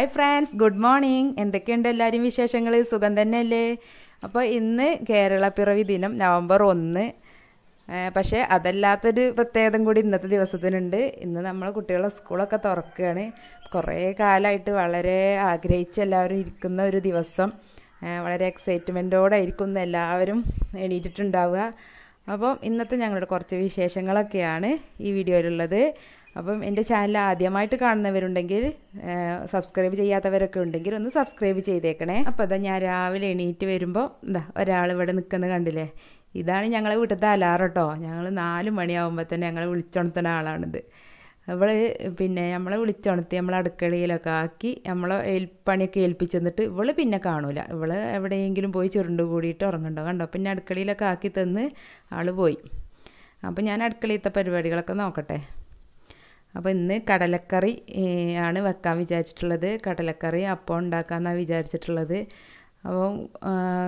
Hi friends good morning എന്തൊക്കെയുണ്ട് എല്ലാവരും വിശേഷങ്ങൾ സുഖം തന്നെയല്ലേ? അപ്പോൾ ഇന്ന് കേരള പിറവി ദിനം നവംബർ ഒന്ന്. പക്ഷേ അതല്ലാത്തൊരു പ്രത്യേകതം കൂടി ഇന്നത്തെ ദിവസത്തിനുണ്ട്. ഇന്ന് നമ്മളെ കുട്ടികളെ സ്കൂളൊക്കെ തുറക്കുകയാണ്. കുറേ കാലമായിട്ട് വളരെ ആഗ്രഹിച്ച് എല്ലാവരും ഇരിക്കുന്ന ഒരു ദിവസം. വളരെ എക്സൈറ്റ്മെന്റോടെ ആയിരിക്കും എല്ലാവരും എണീറ്റിട്ടുണ്ടാവുക. അപ്പോൾ ഇന്നത്തെ ഞങ്ങളുടെ കുറച്ച് വിശേഷങ്ങളൊക്കെയാണ് ഈ വീഡിയോയിലുള്ളത്. അപ്പം എന്റെ ചാനൽ ആദ്യമായിട്ട് കാണുന്നവരുണ്ടെങ്കിൽ സബ്സ്ക്രൈബ് ചെയ്യാത്തവരൊക്കെ ഉണ്ടെങ്കിൽ ഒന്ന് സബ്സ്ക്രൈബ് ചെയ്തേക്കണേ. അപ്പോൾ അതാ ഞാൻ രാവിലെ എണീറ്റ് വരുമ്പോൾ എന്താ ഒരാൾ ഇവിടെ നിൽക്കുന്നത് കണ്ടില്ലേ? ഇതാണ് ഞങ്ങളെ വീട്ടിലത്തെ അലാറം കേട്ടോ ഞങ്ങൾ നാല് മണിയാവുമ്പോൾ തന്നെ ഞങ്ങൾ വിളിച്ചുണർത്തുന്ന ആളാണിത്. അവൾ പിന്നെ നമ്മളെ വിളിച്ചുണർത്തി നമ്മളെ അടുക്കളയിലൊക്കെ ആക്കി നമ്മളെ ഏൽ പണിയൊക്കെ ഏൽപ്പിച്ച് തന്നിട്ട് ഇവൾ പിന്നെ കാണൂല. ഇവൾ എവിടെയെങ്കിലും പോയി ചുരുണ്ട് കൂടിയിട്ട് ഉറങ്ങണ്ടോ കണ്ടോ? പിന്നെ അടുക്കളയിലൊക്കെ ആക്കി തന്ന് ആൾ പോയി. അപ്പോൾ ഞാൻ അടുക്കളയിലത്തെ പരിപാടികളൊക്കെ നോക്കട്ടെ. അപ്പോൾ ഇന്ന് കടലക്കറി ആണ് വെക്കാൻ വിചാരിച്ചിട്ടുള്ളത്. കടലക്കറി അപ്പം ഉണ്ടാക്കാമെന്നാണ് വിചാരിച്ചിട്ടുള്ളത്. അപ്പോൾ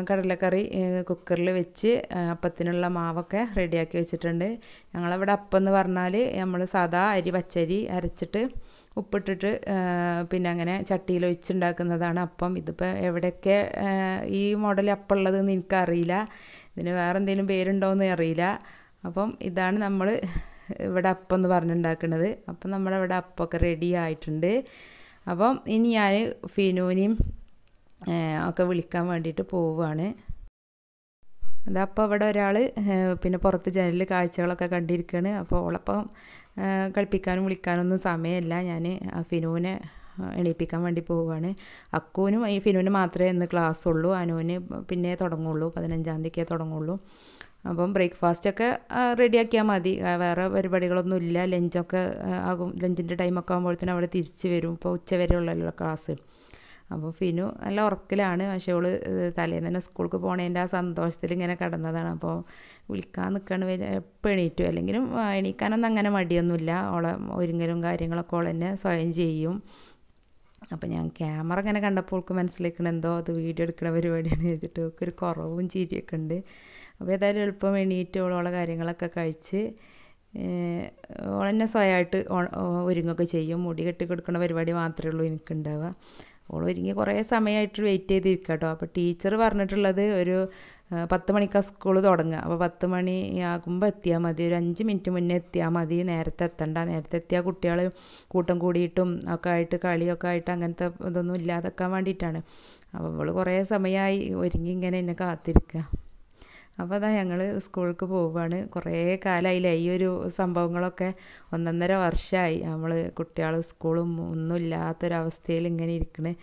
കടലക്കറി കുക്കറിൽ വെച്ച് അപ്പത്തിനുള്ള മാവൊക്കെ റെഡിയാക്കി വെച്ചിട്ടുണ്ട്. ഞങ്ങളവിടെ അപ്പം എന്ന് പറഞ്ഞാൽ നമ്മൾ സാധാ അരി പച്ചരി അരച്ചിട്ട് ഉപ്പിട്ടിട്ട് പിന്നെ അങ്ങനെ ചട്ടിയിൽ ഒഴിച്ചുണ്ടാക്കുന്നതാണ് അപ്പം. ഇതിപ്പോൾ എവിടെയൊക്കെ ഈ മോഡൽ അപ്പം ഉള്ളതെന്ന് എനിക്കറിയില്ല. ഇതിന് വേറെ എന്തെങ്കിലും പേരുണ്ടോയെന്ന് അറിയില്ല. അപ്പം ഇതാണ് നമ്മൾ ഇവിടെ അപ്പം എന്ന് പറഞ്ഞുണ്ടാക്കുന്നത് അപ്പം നമ്മളിവിടെ അപ്പമൊക്കെ റെഡി ആയിട്ടുണ്ട്. അപ്പം ഇനി ഞാൻ ഫിനൂനെയും ഒക്കെ വിളിക്കാൻ വേണ്ടിയിട്ട് പോവുകയാണ്. അതപ്പോൾ അവിടെ ഒരാൾ പിന്നെ പുറത്ത് ജനലിൽ കാഴ്ചകളൊക്കെ കണ്ടിരിക്കുകയാണ് അപ്പോൾ ഓളപ്പം കളിപ്പിക്കാനും വിളിക്കാനൊന്നും സമയമില്ല. ഞാൻ ഫിനുവിനെ എണീപ്പിക്കാൻ വേണ്ടി പോവുകയാണ്. അക്കൂനും ഈ ഫിനുവിന് മാത്രമേ ഇന്ന് ക്ലാസ് ഉള്ളൂ അനുവിന് പിന്നെ തുടങ്ങുള്ളൂ. പതിനഞ്ചാം തീയതിക്കേ തുടങ്ങുള്ളൂ. അപ്പം ബ്രേക്ക്ഫാസ്റ്റൊക്കെ റെഡിയാക്കിയാൽ മതി. വേറെ പരിപാടികളൊന്നും ഇല്ല. ലഞ്ചൊക്കെ ആകും. ലഞ്ചിന്റെ ടൈമൊക്കെ ആകുമ്പോഴത്തേനും അവിടെ തിരിച്ച് വരും. ഇപ്പോൾ ഉച്ച വരെയുള്ളല്ലോ ക്ലാസ്. അപ്പോൾ ഫിനു നല്ല ഉറക്കിലാണ്. പക്ഷേ അവൾ തലേന്ന് തന്നെ സ്കൂൾക്ക് പോണേന്റെ ആ സന്തോഷത്തിൽ ഇങ്ങനെ കിടന്നതാണ്. അപ്പോൾ വിളിക്കാൻ നിൽക്കുകയാണ് എപ്പോൾ എണീറ്റു? അല്ലെങ്കിലും എണീക്കാനൊന്നും അങ്ങനെ മടിയൊന്നുമില്ല. ഓളെ ഒരുങ്ങലും കാര്യങ്ങളൊക്കെ ഓൾ തന്നെ സ്വയം ചെയ്യും. അപ്പോൾ ഞാൻ ക്യാമറ ഇങ്ങനെ കണ്ടപ്പോൾ അവൾക്ക് മനസ്സിലാക്കണം എന്തോ അത് വീഡിയോ എടുക്കുന്ന പരിപാടിയാണ് ചെയ്തിട്ട് അവൾക്ക് ഒരു കുറവും ചിരിയൊക്കെ ഉണ്ട്. അപ്പോൾ ഏതായാലും എളുപ്പം എണീറ്റ് ഓളോളെ കാര്യങ്ങളൊക്കെ കഴിച്ച് ഓളെന്നെ സ്വയമായിട്ട് ഒരുങ്ങൊക്കെ ചെയ്യും. മുടി കെട്ടി കൊടുക്കുന്ന പരിപാടി മാത്രമേ ഉള്ളൂ എനിക്കുണ്ടാവുക. ഓൾ ഒരുങ്ങി കുറേ സമയമായിട്ട് വെയിറ്റ് ചെയ്തിരിക്കുക കേട്ടോ അപ്പോൾ ടീച്ചർ പറഞ്ഞിട്ടുള്ളത് ഒരു പത്ത് മണിക്കാണ് സ്കൂൾ തുടങ്ങുക അപ്പോൾ പത്ത് മണി ആകുമ്പോൾ എത്തിയാൽ മതി. ഒരു അഞ്ച് മിനിറ്റ് മുന്നേ എത്തിയാൽ മതി. നേരത്തെ എത്തണ്ട. നേരത്തെ എത്തിയാൽ കുട്ടികൾ കൂട്ടം കൂടിയിട്ടും ഒക്കെ ആയിട്ട് കളിയൊക്കെ ആയിട്ട് അങ്ങനത്തെ ഇതൊന്നും ഇല്ലാതെക്കാൻ വേണ്ടിയിട്ടാണ് അപ്പോൾ അവൾ കുറേ സമയമായി ഒരുങ്ങി ഇങ്ങനെ എന്നെ കാത്തിരിക്കുക അപ്പോൾ അതാ ഞങ്ങൾ സ്കൂൾക്ക് പോവുകയാണ് കുറേ കാലമായില്ലേ ഈ ഒരു സംഭവങ്ങളൊക്കെ ഒന്നൊന്നര വർഷമായി നമ്മൾ കുട്ടികൾ സ്കൂളും ഒന്നും ഇല്ലാത്തൊരവസ്ഥയിൽ ഇങ്ങനെ ഇരിക്കണേ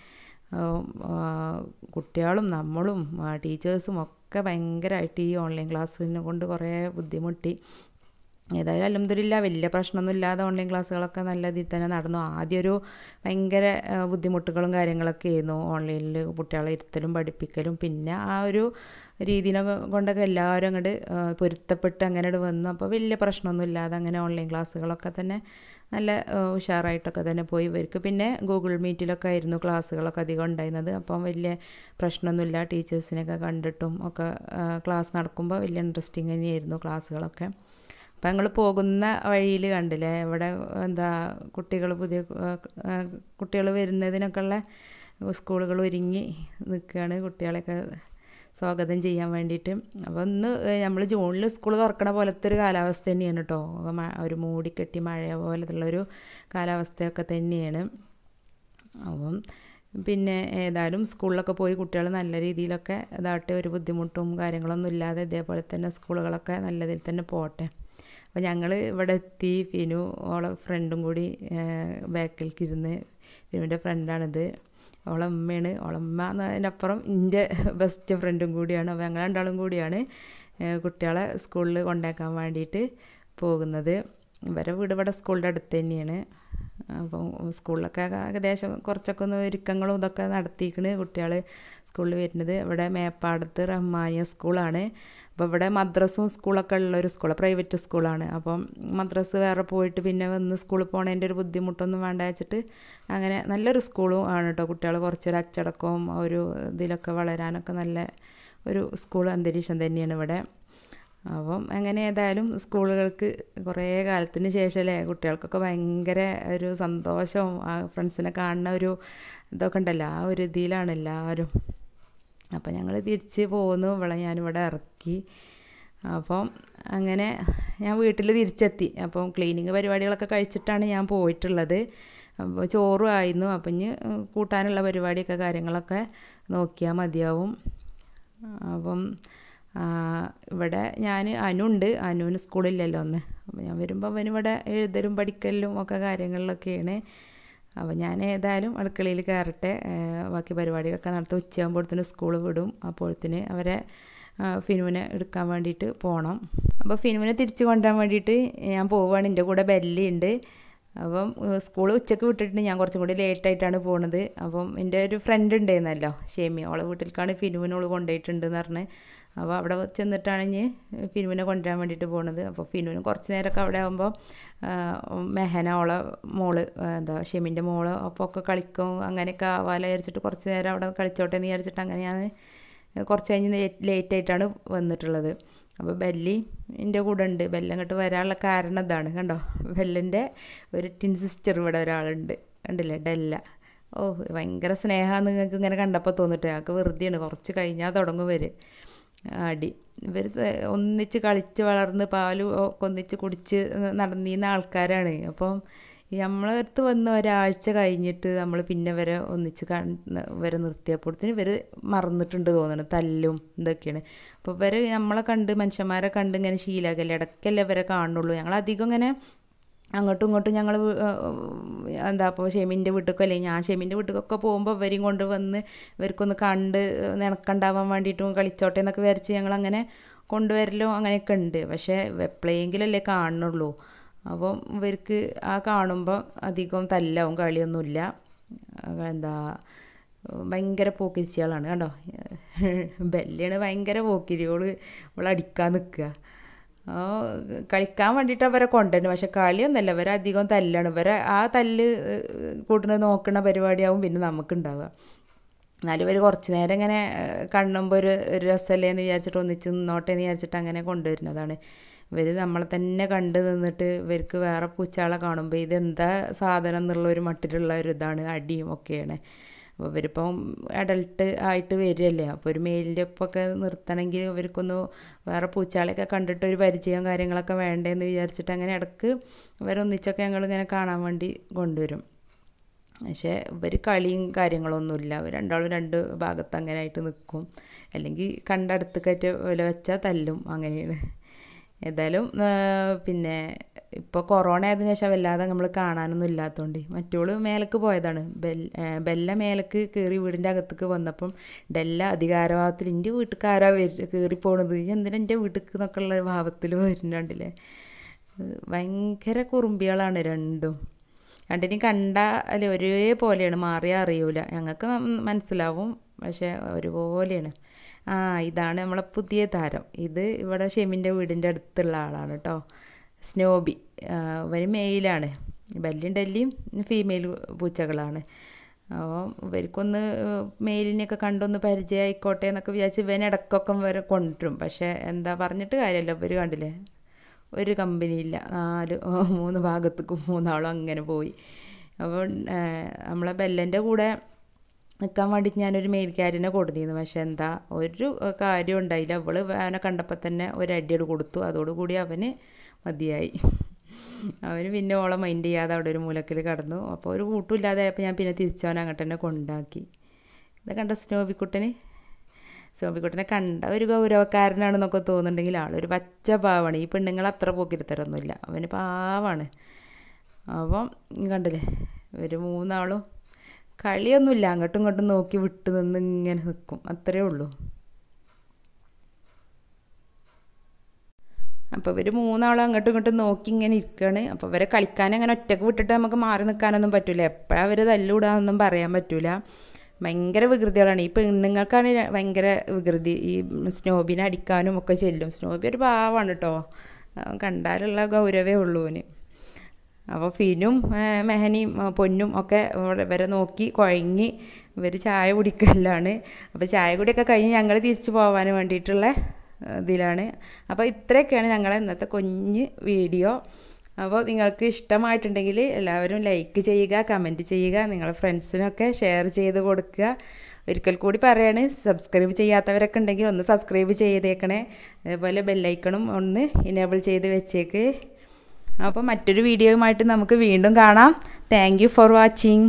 കുട്ടികളും നമ്മളും ടീച്ചേഴ്സും ഒക്കെ ഭയങ്കരമായിട്ട് ഈ ഓൺലൈൻ ക്ലാസ്സിനെ കൊണ്ട് കുറേ ബുദ്ധിമുട്ടി. ഏതായാലും അലഹമില്ല വലിയ പ്രശ്നമൊന്നും ഇല്ലാതെ ഓൺലൈൻ ക്ലാസ്സുകളൊക്കെ നല്ല ഇതിൽ തന്നെ നടന്നു. ആദ്യം ഒരു ഭയങ്കര ബുദ്ധിമുട്ടുകളും കാര്യങ്ങളൊക്കെ ആയിരുന്നു. ഓൺലൈനിൽ കുട്ടികളെ ഇരുത്തലും പഠിപ്പിക്കലും. പിന്നെ ആ ഒരു രീതിനെ കൊണ്ടൊക്കെ എല്ലാവരും അങ്ങോട്ട് പൊരുത്തപ്പെട്ട് അങ്ങനെ വന്നു. അപ്പോൾ വലിയ പ്രശ്നമൊന്നും ഇല്ലാതെ അങ്ങനെ ഓൺലൈൻ ക്ലാസ്സുകളൊക്കെ തന്നെ നല്ല ഉഷാറായിട്ടൊക്കെ തന്നെ പോയി. ഇവർക്ക് പിന്നെ ഗൂഗിൾ മീറ്റിലൊക്കെ ആയിരുന്നു ക്ലാസ്സുകളൊക്കെ അധികം ഉണ്ടായിരുന്നത്. അപ്പം വലിയ പ്രശ്നമൊന്നുമില്ല ടീച്ചേഴ്സിനെയൊക്കെ കണ്ടിട്ടും ഒക്കെ ക്ലാസ് നടക്കുമ്പോൾ വലിയ ഇൻട്രസ്റ്റിംഗ് തന്നെയായിരുന്നു ക്ലാസ്സുകളൊക്കെ. അപ്പം ഞങ്ങൾ പോകുന്ന വഴിയിൽ കണ്ടില്ലേ? ഇവിടെ എന്താ കുട്ടികൾ പുതിയ കുട്ടികൾ വരുന്നതിനൊക്കെയുള്ള സ്കൂളുകൾ ഒരുങ്ങി നിൽക്കുകയാണ് കുട്ടികളെയൊക്കെ സ്വാഗതം ചെയ്യാൻ വേണ്ടിയിട്ട്. അപ്പോൾ ഇന്ന് നമ്മൾ ജൂണിൽ സ്കൂൾ തുറക്കണ പോലത്തെ ഒരു കാലാവസ്ഥ തന്നെയാണ് കേട്ടോ ഒരു മൂടിക്കെട്ടി മഴ പോലത്തുള്ളൊരു കാലാവസ്ഥയൊക്കെ തന്നെയാണ്. അപ്പം പിന്നെ ഏതായാലും സ്കൂളിലൊക്കെ പോയി കുട്ടികൾ നല്ല രീതിയിലൊക്കെ ഇതായിട്ട് ഒരു ബുദ്ധിമുട്ടും കാര്യങ്ങളൊന്നും ഇല്ലാതെ ഇതേപോലെ തന്നെ സ്കൂളുകളൊക്കെ നല്ല രീതിയിൽ തന്നെ പോട്ടെ അപ്പോൾ ഞങ്ങൾ ഇവിടെ എത്തി. ഫിനു ഓളെ ഫ്രണ്ടും കൂടി ബാക്കിലേക്ക് ഇരുന്ന് ഫിനുവിന്റെ ഫ്രണ്ടാണിത് ഓളെ ഉമ്മയാണ്. ഓളമ്മ എന്നതിനപ്പുറം എന്റെ ബെസ്റ്റ് ഫ്രണ്ടും കൂടിയാണ്. അപ്പോൾ ഞങ്ങൾ രണ്ടാളും കൂടിയാണ് കുട്ടികളെ സ്കൂളിൽ കൊണ്ടാക്കാൻ വേണ്ടിയിട്ട് പോകുന്നത്. ഇവരെ വീട് ഇവിടെ സ്കൂളിന്റെ അടുത്ത് തന്നെയാണ്. അപ്പം സ്കൂളിലൊക്കെ ഏകദേശം കുറച്ചൊക്കെ ഒന്ന് ഒരുക്കങ്ങളും ഇതൊക്കെ നടത്തിയിരിക്കണ് കുട്ടികൾ സ്കൂളിൽ വരുന്നത്. ഇവിടെ മേപ്പാടത്ത് റഹ്മാനിയ സ്കൂളാണ്. അപ്പോൾ ഇവിടെ മദ്രസും സ്കൂളൊക്കെ ഉള്ള ഒരു സ്കൂൾ പ്രൈവറ്റ് സ്കൂളാണ്. അപ്പം മദ്രസ് വേറെ പോയിട്ട് പിന്നെ വന്ന് സ്കൂളിൽ പോണതിന്റെ ഒരു ബുദ്ധിമുട്ടൊന്നും വേണ്ട വെച്ചിട്ട് അങ്ങനെ നല്ലൊരു സ്കൂളും ആണ് കേട്ടോ. കുട്ടികൾ കുറച്ചൊരു അച്ചടക്കവും ഒരു ഇതിലൊക്കെ വളരാനൊക്കെ നല്ല ഒരു സ്കൂൾ അന്തരീക്ഷം തന്നെയാണ് ഇവിടെ. അപ്പം അങ്ങനെ ഏതായാലും സ്കൂളുകൾക്ക് കുറേ കാലത്തിന് ശേഷമല്ലേ കുട്ടികൾക്കൊക്കെ ഭയങ്കര ഒരു സന്തോഷവും ആ ഫ്രണ്ട്സിനെ കാണുന്ന ഒരു ഇതൊക്കെ ഉണ്ടല്ലോ ആ ഒരു ഇതിലാണ് എല്ലാവരും. അപ്പം ഞങ്ങൾ തിരിച്ച് പോന്നു. ഇവിടെ ഞാനിവിടെ ഇറക്കി. അപ്പം അങ്ങനെ ഞാൻ വീട്ടിൽ തിരിച്ചെത്തി. അപ്പം ക്ലീനിങ് പരിപാടികളൊക്കെ കഴിച്ചിട്ടാണ് ഞാൻ പോയിട്ടുള്ളത്. അപ്പോൾ ചോറും ആയിരുന്നു. അപ്പം ഇനി കൂട്ടാനുള്ള പരിപാടിയൊക്കെ കാര്യങ്ങളൊക്കെ നോക്കിയാൽ മതിയാവും. അപ്പം ഇവിടെ ഞാൻ അനുണ്ട്. അനുവിന് സ്കൂളില്ലല്ലോ ഒന്ന് അപ്പം ഞാൻ വരുമ്പോൾ അവനിവിടെ എഴുതലും പഠിക്കലും ഒക്കെ കാര്യങ്ങളിലൊക്കെയാണ്. അപ്പോൾ ഞാൻ ഏതായാലും അടുക്കളയിൽ കയറട്ടെ. ബാക്കി പരിപാടികളൊക്കെ നടത്തി ഉച്ചയാകുമ്പോഴത്തേന് സ്കൂൾ വിടും. അപ്പോഴത്തേന് അവരെ ഫിനുവിനെ എടുക്കാൻ വേണ്ടിയിട്ട് പോകണം അപ്പോൾ ഫിനുവിനെ തിരിച്ചു കൊണ്ടുവരാൻ വേണ്ടിയിട്ട് ഞാൻ പോവുകയാണ് എന്റെ കൂടെ ബെല്ലിയുണ്ട്. അപ്പം സ്കൂൾ ഉച്ചയ്ക്ക് വിട്ടിട്ട് ഞാൻ കുറച്ചും കൂടി ലേറ്റായിട്ടാണ് പോണത്. അപ്പം എന്റെ ഒരു ഫ്രണ്ട് ഉണ്ടായിരുന്നല്ലോ ഷേമി. അവളെ വീട്ടിലേക്കാണ് ഫിനുവിനോൾ കൊണ്ടുപോയിട്ടുണ്ടെന്ന് പറഞ്ഞ്. അപ്പോൾ അവിടെ ചെന്നിട്ടാണ് ഞാൻ ഫിനുവിനെ കൊണ്ടുവരാൻ വേണ്ടിയിട്ട് പോണത്. അപ്പോൾ ഫിനുവിന് കുറച്ച് നേരമൊക്കെ അവിടെ ആകുമ്പോൾ മെഹന അവളെ മോൾ എന്താ ഷെമിന്റെ മോൾ അപ്പോൾ ഒക്കെ കളിക്കും. അങ്ങനെയൊക്കെ ആവാല വിചാരിച്ചിട്ട് കുറച്ച് നേരം അവിടെ കളിച്ചോട്ടെ എന്ന് വിചാരിച്ചിട്ട് അങ്ങനെ ഞാൻ കുറച്ച് കഴിഞ്ഞ് ലേറ്റായിട്ടാണ് വന്നിട്ടുള്ളത്. അപ്പോൾ ബെല്ലി എന്റെ കൂടെ ഉണ്ട്. ബെല്ല അങ്ങോട്ട് വരാനുള്ള കാരണം ഇതാണ്. കണ്ടോ? ബെല്ലിന്റെ ഒരു ടിൻ സിസ്റ്റർ ഇവിടെ ഒരാളുണ്ട്. കണ്ടില്ലേ? ഡെല്ല. ഓ ഭയങ്കര സ്നേഹമാണ് നിങ്ങൾക്ക് ഇങ്ങനെ കണ്ടപ്പോൾ തോന്നിട്ട് ഞങ്ങൾക്ക് വെറുതെയാണ്. കുറച്ച് കഴിഞ്ഞാൽ തുടങ്ങും വര് അടി ഇവർ ഒന്നിച്ച് കളിച്ച് വളർന്ന് പാൽ ഒക്കെ ഒന്നിച്ച് കുടിച്ച് നടന്നിരുന്ന ആൾക്കാരാണ്. അപ്പം നമ്മളടുത്ത് വന്ന് ഒരാഴ്ച കഴിഞ്ഞിട്ട് നമ്മൾ പിന്നെ വരെ ഒന്നിച്ച് വരെ നിർത്തിയപ്പോഴത്തേന് ഇവർ മറന്നിട്ടുണ്ട് തോന്നുന്നു തല്ലും ഇതൊക്കെയാണ്. അപ്പോൾ ഇവർ നമ്മളെ കണ്ട് മനുഷ്യന്മാരെ കണ്ട് ഇങ്ങനെ ശീലാക്കല്ലേ ഇടയ്ക്കല്ലേ ഇവരെ കാണുള്ളൂ. ഞങ്ങൾ അധികം ഇങ്ങനെ അങ്ങോട്ടും ഇങ്ങോട്ടും ഞങ്ങൾ എന്താ അപ്പോൾ ഷെമിന്റെ വീട്ടിലൊക്കെ അല്ലെങ്കിൽ ഞാൻ ഷെമിന്റെ വീട്ടിലൊക്കെ പോകുമ്പോൾ ഇവരെയും കൊണ്ട് വന്ന് ഇവർക്കൊന്ന് കണ്ട് നിനക്കുണ്ടാവാൻ വേണ്ടിയിട്ടും കളിച്ചോട്ടെ എന്നൊക്കെ വിചാരിച്ച് ഞങ്ങൾ അങ്ങനെ കൊണ്ടുവരലും അങ്ങനെയൊക്കെ ഉണ്ട്. പക്ഷേ എപ്പോഴെങ്കിലല്ലേ കാണുന്നുള്ളൂ അപ്പം ഇവർക്ക് ആ കാണുമ്പോൾ അധികം തല്ലവും കളിയൊന്നുമില്ല. എന്താ ഭയങ്കര പോക്കിരിച്ചികളാണ് കണ്ടോ? ബെല്ലിയാണ് ഭയങ്കര പോക്കിരിയോൾ ഇവളടിക്കാൻ നിൽക്കുക. കളിക്കാൻ വേണ്ടിയിട്ട് അവരെ കൊണ്ടുവരുന്നു. പക്ഷെ കളിയൊന്നുമല്ല ഇവരെ അധികം തല്ലാണ്. ഇവരെ ആ തല്ല് കൂട്ടുന്നത് നോക്കുന്ന പരിപാടിയാവും പിന്നെ നമുക്കുണ്ടാവുക. എന്നാലും ഇവർ കുറച്ച് നേരം ഇങ്ങനെ കണ്ണുമ്പോൾ ഒരു ഒരു രസമല്ലേ എന്ന് വിചാരിച്ചിട്ട് ഒന്നിച്ച് നിന്നോട്ടെ എന്ന് വിചാരിച്ചിട്ട് അങ്ങനെ കൊണ്ടുവരുന്നതാണ്. ഇവർ നമ്മളെ തന്നെ കണ്ട് നിന്നിട്ട് ഇവർക്ക് വേറെ പൂച്ചകളെ കാണുമ്പോൾ ഇതെന്താ സാധനം എന്നുള്ള ഒരു മട്ടിലുള്ള ഒരു ഇതാണ് അടിയും ഒക്കെയാണ്. അപ്പോൾ ഇവരിപ്പം അഡൾട്ട് ആയിട്ട് വരികയല്ലേ? അപ്പോൾ ഒരു മെയിലിന്റെ ഒപ്പമൊക്കെ നിർത്തണമെങ്കിൽ ഇവർക്കൊന്ന് വേറെ പൂച്ചകളെയൊക്കെ കണ്ടിട്ട് ഒരു പരിചയം കാര്യങ്ങളൊക്കെ വേണ്ടേന്ന് വിചാരിച്ചിട്ട് അങ്ങനെ ഇടയ്ക്ക് ഇവരൊന്നിച്ചൊക്കെ ഞങ്ങളിങ്ങനെ കാണാൻ വേണ്ടി കൊണ്ടുവരും. പക്ഷേ ഇവർ കളിയും കാര്യങ്ങളൊന്നുമില്ല. രണ്ടാളും രണ്ട് ഭാഗത്ത് അങ്ങനെ ആയിട്ട് നിൽക്കും അല്ലെങ്കിൽ കണ്ടടുത്ത് കയറ്റ വില വെച്ചാൽ തല്ലും. അങ്ങനെയാണ്. ഏതായാലും പിന്നെ ഇപ്പോൾ കൊറോണ ആയതിനു ശേഷം വല്ലാതെ നമ്മൾ കാണാനൊന്നും ഇല്ലാത്തതുകൊണ്ട് മറ്റോൾ മേലക്ക് പോയതാണ്. ബെല്ല മേലക്ക് കയറി വീടിന്റെ അകത്തേക്ക് വന്നപ്പം ഡെല്ല അധികാരഭാവത്തിൽ എന്റെ വീട്ടുകാരാ കയറി പോണത്? എന്തിനാ എന്റെ വീട്ടിൽ നിന്നൊക്കെയുള്ള ഭാവത്തിൽ വരുന്നുണ്ടല്ലേ. ഭയങ്കര കുറുമ്പികളാണ് രണ്ടും. രണ്ടിനെയും കണ്ടാൽ ഒരേപോലെയാണ്. മാറിയാൽ അറിയൂല. ഞങ്ങൾക്ക് മനസ്സിലാവും. പക്ഷേ ഒരുപോലെയാണ്. ആ ഇതാണ് നമ്മളെ പുതിയ താരം. ഇത് ഇവിടെ ഷെമിന്റെ വീടിന്റെ അടുത്തുള്ള ആളാണ് കേട്ടോ സ്നോബി. ഇവർ മെയിലാണ്. ബല്ലിയും ഡല്ലിയും ഫീമെയിൽ പൂച്ചകളാണ്. അപ്പോൾ ഇവർക്കൊന്ന് മെയിലിനെയൊക്കെ കണ്ടൊന്ന് പരിചയമായിക്കോട്ടെ എന്നൊക്കെ വിചാരിച്ച് ഇവൻ വരെ കൊണ്ടുവരും. പക്ഷേ എന്താ പറഞ്ഞിട്ട് കാര്യമല്ല. ഇവർ കണ്ടില്ലേ? ഒരു കമ്പനിയില്ല നാല് മൂന്ന് ഭാഗത്തേക്കും മൂന്നാളും അങ്ങനെ പോയി. അപ്പോൾ നമ്മളെ ബെല്ലന്റെ കൂടെ നിൽക്കാൻ വേണ്ടിയിട്ട് ഞാനൊരു മേൽക്കാരനെ കൊടുത്തിരുന്നു. പക്ഷെ എന്താ ഒരു കാര്യം ഉണ്ടായില്ല. അവൾ അവനെ കണ്ടപ്പോൾ തന്നെ ഒരു അടിയോട് കൊടുത്തു. അതോടുകൂടി അവന് മതിയായി. അവന് പിന്നെ ഓളെ മൈൻഡ് ചെയ്യാതെ അവിടെ ഒരു മൂലക്കിൽ കടന്നു. അപ്പോൾ ഒരു കൂട്ടുമില്ലാതായപ്പോൾ ഞാൻ പിന്നെ തിരിച്ചവൻ അങ്ങോട്ട് തന്നെ കൊണ്ടാക്കി. ഇത് കണ്ട സ്നോബിക്കുട്ടന് സ്നോബിക്കുട്ടനെ കണ്ട ഒരു ഗൗരവക്കാരനാണെന്നൊക്കെ തോന്നുന്നുണ്ടെങ്കിൽ ആളൊരു പച്ച പാവാണ്. ഈ പെണ്ണുങ്ങൾ അത്ര പോക്കിരുത്തരൊന്നുമില്ല അവന് പാവാണ്. അപ്പം കണ്ടില്ലേ ഒരു മൂന്നാളും കളിയൊന്നുമില്ല. അങ്ങോട്ടും ഇങ്ങോട്ടും നോക്കി വിട്ടു നിന്ന് ഇങ്ങനെ നിൽക്കും അത്രയേ ഉള്ളൂ. അപ്പോൾ ഇവർ മൂന്നാളും അങ്ങോട്ടും ഇങ്ങോട്ടും നോക്കി ഇങ്ങനെ ഇരിക്കുകയാണ് അപ്പോൾ ഇവരെ കളിക്കാൻ അങ്ങനെ ഒറ്റയ്ക്ക് വിട്ടിട്ട് നമുക്ക് മാറി നിൽക്കാനൊന്നും പറ്റില്ല എപ്പോഴാണ് അവർ തല്ലുകൂടാന്നൊന്നും പറയാൻ പറ്റില്ല ഭയങ്കര വികൃതികളാണ്. ഈ പെണ്ണുങ്ങൾക്കാണ് ഭയങ്കര വികൃതി. ഈ സ്നോബിനെ അടിക്കാനും ഒക്കെ ചെല്ലും. സ്നോബി ഒരു പാവാണ് കേട്ടോ കണ്ടാലുള്ള ഗൗരവേ ഉള്ളൂ അവന് അപ്പോൾ ഫിനും മെഹനിയും പൊന്നും ഒക്കെ ഇവരെ നോക്കി കുഴങ്ങി ഇവർ ചായ കുടിക്കലാണ്. അപ്പോൾ ചായ കുടിയൊക്കെ കഴിഞ്ഞ് ഞങ്ങൾ തിരിച്ചു പോകാൻ വേണ്ടിയിട്ടുള്ള ഇതിലാണ്. അപ്പോൾ ഇത്രയൊക്കെയാണ് ഞങ്ങളെ ഇന്നത്തെ കുഞ്ഞ് വീഡിയോ. അപ്പോൾ നിങ്ങൾക്ക് ഇഷ്ടമായിട്ടുണ്ടെങ്കിൽ എല്ലാവരും ലൈക്ക് ചെയ്യുക കമന്റ് ചെയ്യുക നിങ്ങളുടെ ഫ്രണ്ട്സിനൊക്കെ ഷെയർ ചെയ്ത് കൊടുക്കുക. ഒരിക്കൽ കൂടി പറയാണ് സബ്സ്ക്രൈബ് ചെയ്യാത്തവരൊക്കെ ഉണ്ടെങ്കിൽ ഒന്ന് സബ്സ്ക്രൈബ് ചെയ്തേക്കണേ. അതേപോലെ ബെല്ലൈക്കണും ഒന്ന് ഇനേബിൾ ചെയ്ത് വെച്ചേക്ക്. അപ്പോൾ മറ്റൊരു വീഡിയോയുമായിട്ട് നമുക്ക് വീണ്ടും കാണാം. Thank for watching